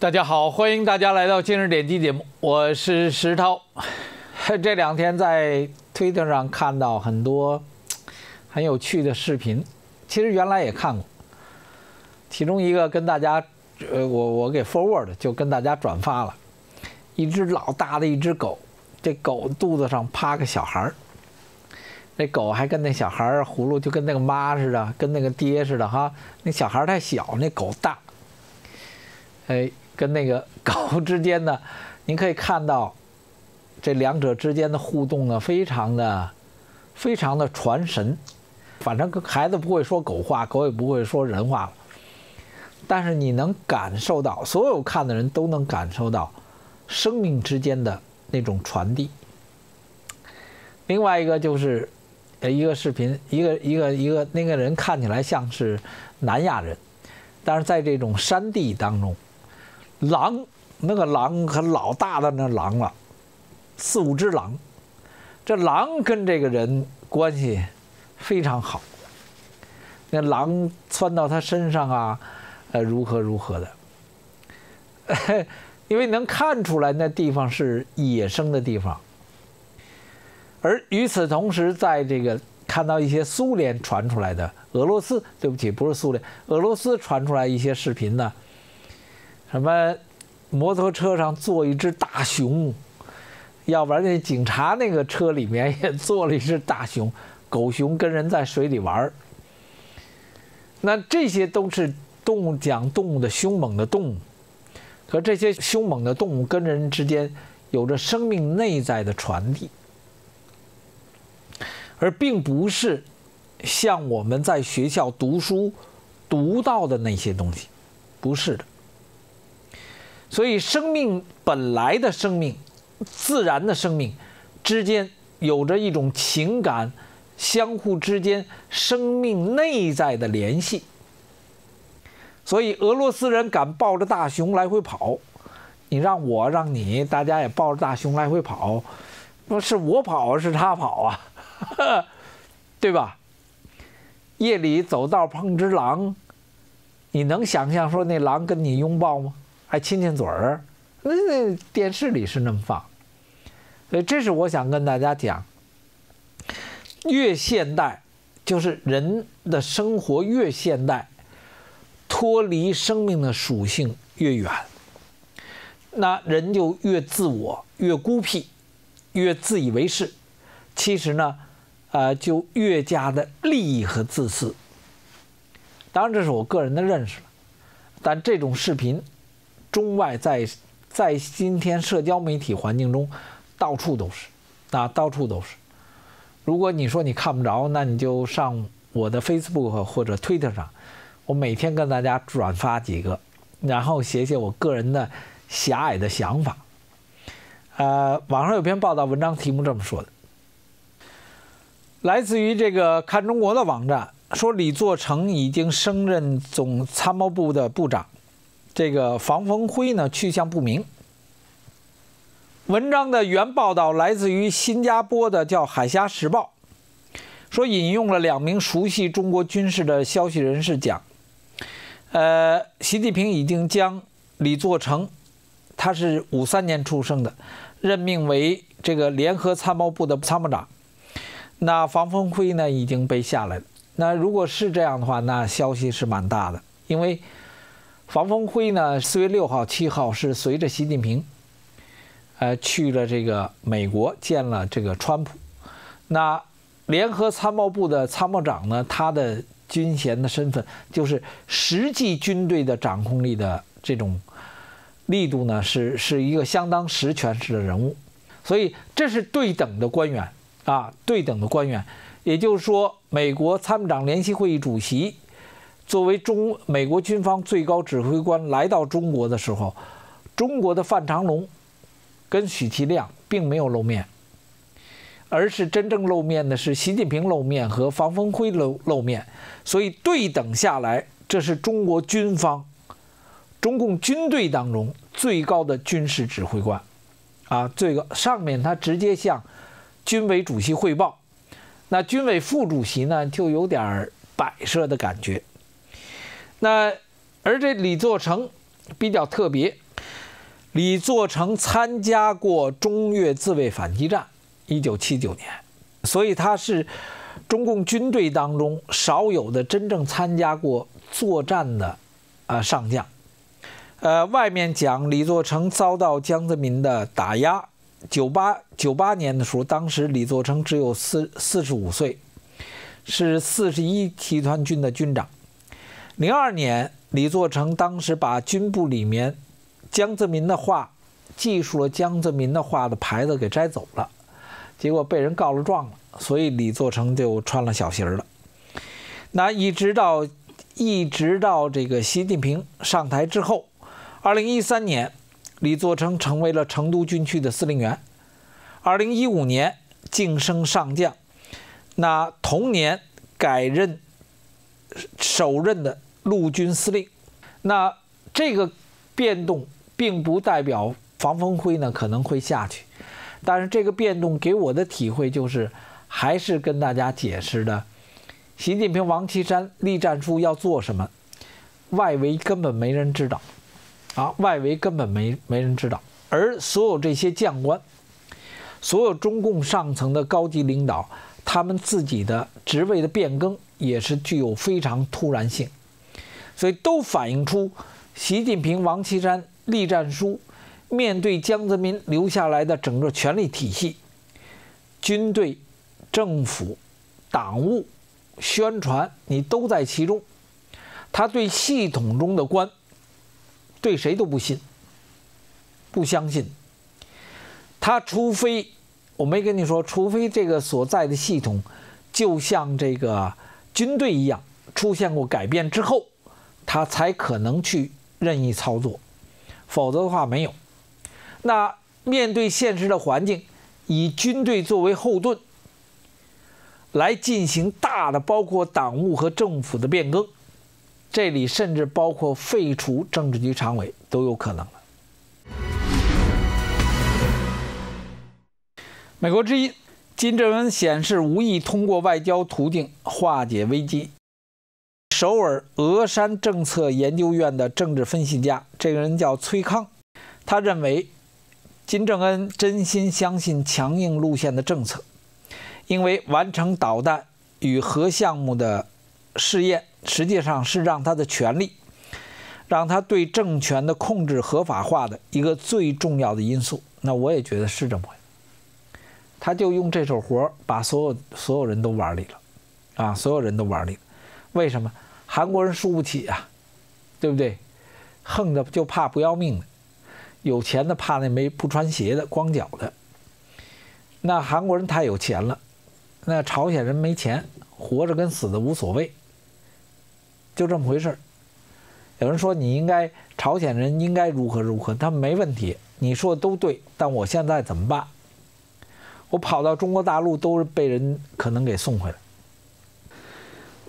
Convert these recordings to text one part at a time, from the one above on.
大家好，欢迎大家来到今日点击节目，我是石涛。这两天在推特上看到很多很有趣的视频，其实原来也看过。其中一个跟大家，呃，我我给 forward 就跟大家转发了，一只老大的一只狗，这狗肚子上趴个小孩儿，那狗还跟那小孩儿葫芦就跟那个妈似的，跟那个爹似的哈。那小孩太小，那狗大，哎。跟那个狗 之间呢，您可以看到，这两者之间的互动呢，非常的、非常的传神。反正孩子不会说狗话，狗也不会说人话了。但是你能感受到，所有看的人都能感受到生命之间的那种传递。另外一个就是，呃，一个视频，一个一个一个那个人看起来像是南亚人，但是在这种山地当中。狼，那个狼可老大的那狼了，四五只狼，这狼跟这个人关系非常好。那狼窜到他身上啊，呃，如何如何的，因为能看出来那地方是野生的地方。而与此同时，在这个看到一些苏联传出来的俄罗斯，对不起，不是苏联，俄罗斯传出来一些视频呢。什么摩托车上坐一只大熊，要不然那警察那个车里面也坐了一只大熊，狗熊跟人在水里玩儿。那这些都是动物讲动物的凶猛的动物，可这些凶猛的动物跟人之间有着生命内在的传递，而并不是像我们在学校读书读到的那些东西，不是的。所以，生命本来的生命，自然的生命之间有着一种情感，相互之间生命内在的联系。所以，俄罗斯人敢抱着大熊来回跑，你让我让你，大家也抱着大熊来回跑，不是我跑，是他跑啊，对吧？夜里走道碰只狼，你能想象说那狼跟你拥抱吗？还亲亲嘴儿，那那电视里是那么放，所以这是我想跟大家讲，越现代就是人的生活越现代，脱离生命的属性越远，那人就越自我、越孤僻、越自以为是，其实呢，呃，就越加的利益和自私。当然，这是我个人的认识了，但这种视频。中外在在今天社交媒体环境中，到处都是，啊，到处都是。如果你说你看不着，那你就上我的 Facebook 或者 Twitter 上，我每天跟大家转发几个，然后写写我个人的狭隘的想法。呃，网上有篇报道文章，题目这么说的：来自于这个看中国的网站，说李作成已经升任总参谋部的部长。这个房峰辉呢去向不明。文章的原报道来自于新加坡的叫《海峡时报》，说引用了两名熟悉中国军事的消息人士讲，呃，习近平已经将李作成，他是五三年出生的，任命为这个联合参谋部的参谋长。那房峰辉呢已经被下来了。那如果是这样的话，那消息是蛮大的，因为。房峰辉呢？四月六号、七号是随着习近平，呃，去了这个美国见了这个川普。那联合参谋部的参谋长呢？他的军衔的身份就是实际军队的掌控力的这种力度呢，是是一个相当实权式的人物。所以这是对等的官员啊，对等的官员。也就是说，美国参谋长联席会议主席。作为中美国军方最高指挥官来到中国的时候，中国的范长龙跟许其亮并没有露面，而是真正露面的是习近平露面和房峰辉露露面，所以对等下来，这是中国军方、中共军队当中最高的军事指挥官，啊，最高上面他直接向军委主席汇报，那军委副主席呢就有点摆设的感觉。那，而这李作成比较特别，李作成参加过中越自卫反击战，一九七九年，所以他是中共军队当中少有的真正参加过作战的啊上将。呃，外面讲李作成遭到江泽民的打压。九八九八年的时候，当时李作成只有四四十五岁，是四十一集团军的军长。零二年，李作成当时把军部里面江泽民的画、记述了江泽民的画的牌子给摘走了，结果被人告了状了，所以李作成就穿了小鞋了。那一直到一直到这个习近平上台之后，二零一三年。李作成成为了成都军区的司令员，二零一五年晋升上将，那同年改任首任的陆军司令。那这个变动并不代表防风辉呢可能会下去，但是这个变动给我的体会就是，还是跟大家解释的，习近平、王岐山立战书要做什么，外围根本没人知道。啊，外围根本没没人知道，而所有这些将官，所有中共上层的高级领导，他们自己的职位的变更也是具有非常突然性，所以都反映出习近平、王岐山立战书面对江泽民留下来的整个权力体系，军队、政府、党务、宣传，你都在其中，他对系统中的官。对谁都不信，不相信。他除非我没跟你说，除非这个所在的系统就像这个军队一样出现过改变之后，他才可能去任意操作，否则的话没有。那面对现实的环境，以军队作为后盾来进行大的，包括党务和政府的变更。这里甚至包括废除政治局常委都有可能。美国之音，金正恩显示无意通过外交途径化解危机。首尔峨山政策研究院的政治分析家，这个人叫崔康，他认为金正恩真心相信强硬路线的政策，因为完成导弹与核项目的试验。实际上是让他的权力，让他对政权的控制合法化的一个最重要的因素。那我也觉得是这么回事。他就用这手活把所有所有人都玩里了，啊，所有人都玩里了。为什么？韩国人输不起啊，对不对？横的就怕不要命的，有钱的怕那没不穿鞋的光脚的。那韩国人太有钱了，那朝鲜人没钱，活着跟死的无所谓。就这么回事儿。有人说你应该朝鲜人应该如何如何，他们没问题，你说的都对。但我现在怎么办？我跑到中国大陆都是被人可能给送回来。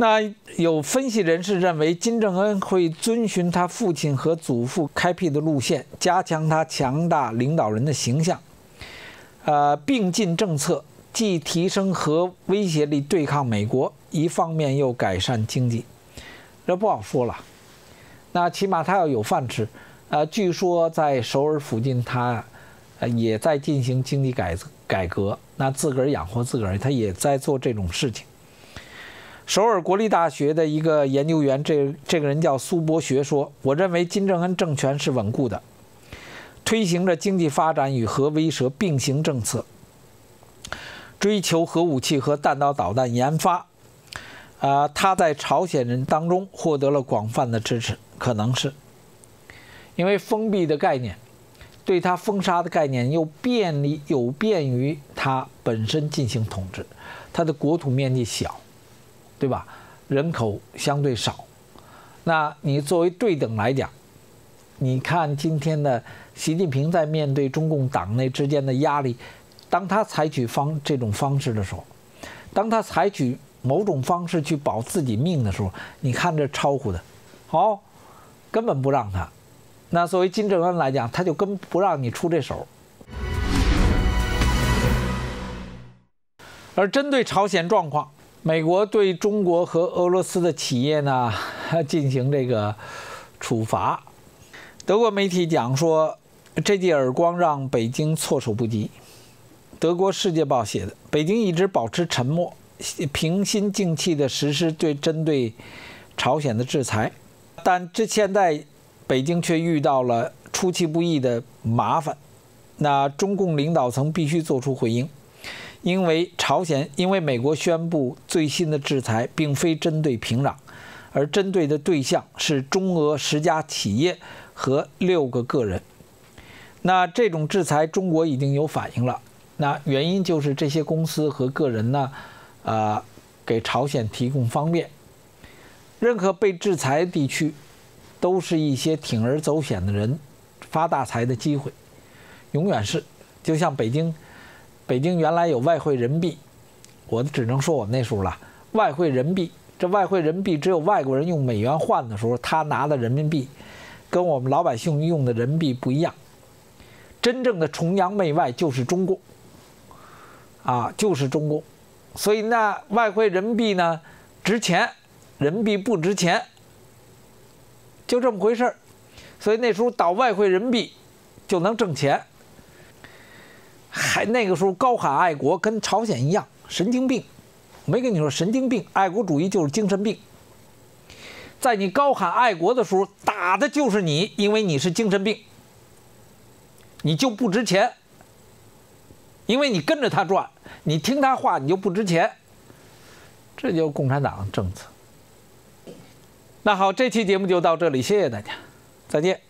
那有分析人士认为，金正恩会遵循他父亲和祖父开辟的路线，加强他强大领导人的形象。呃，并进政策，既提升核威胁力对抗美国，一方面又改善经济。这不好说了，那起码他要有饭吃。呃，据说在首尔附近，他呃也在进行经济改改革，那自个儿养活自个儿，他也在做这种事情。首尔国立大学的一个研究员，这这个人叫苏博学说：“我认为金正恩政权是稳固的，推行着经济发展与核威慑并行政策，追求核武器和弹道导弹研发。”啊，他在朝鲜人当中获得了广泛的支持，可能是因为封闭的概念，对他封杀的概念又便利有便于他本身进行统治，他的国土面积小，对吧？人口相对少，那你作为对等来讲，你看今天的习近平在面对中共党内之间的压力，当他采取方这种方式的时候，当他采取。某种方式去保自己命的时候，你看这超乎的，好，根本不让他。那作为金正恩来讲，他就根不让你出这手。而针对朝鲜状况，美国对中国和俄罗斯的企业呢 进行这个处罚。德国媒体讲说，这记耳光让北京措手不及。德国《世界报》写的，北京一直保持沉默，平心静气地实施对针对朝鲜的制裁，但这现在北京却遇到了出其不意的麻烦。那中共领导层必须做出回应，因为朝鲜因为美国宣布最新的制裁并非针对平壤，而针对的对象是中俄十家企业和六个个人。那这种制裁，中国已经有反应了。那原因就是这些公司和个人呢，啊，给朝鲜提供方便。任何被制裁地区，都是一些铤而走险的人发大财的机会。永远是，就像北京，北京原来有外汇人民币，我只能说我那时候了。外汇人民币，这外汇人民币只有外国人用美元换的时候，他拿的人民币，跟我们老百姓用的人民币不一样。真正的崇洋媚外就是中共，啊，就是中共。所以那外汇人民币呢，值钱，人民币不值钱，就这么回事儿。所以那时候倒外汇人民币就能挣钱。还那个时候高喊爱国，跟朝鲜一样，神经病。没跟你说神经病，爱国主义就是精神病。在你高喊爱国的时候，打的就是你，因为你是精神病，你就不值钱。因为你跟着他转，你听他话，你就不值钱。这就是共产党政策。那好，这期节目就到这里，谢谢大家，再见。